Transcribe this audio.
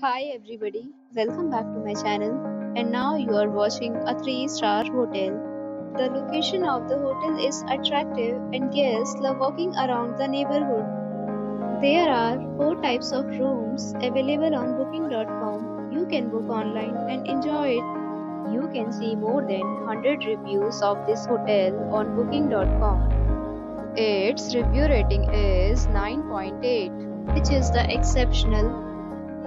Hi everybody, welcome back to my channel and now you are watching a 3-star hotel. The location of the hotel is attractive and guests love walking around the neighborhood. There are 4 types of rooms available on booking.com. You can book online and enjoy it. You can see more than 100 reviews of this hotel on booking.com. Its review rating is 9.8 which is the exceptional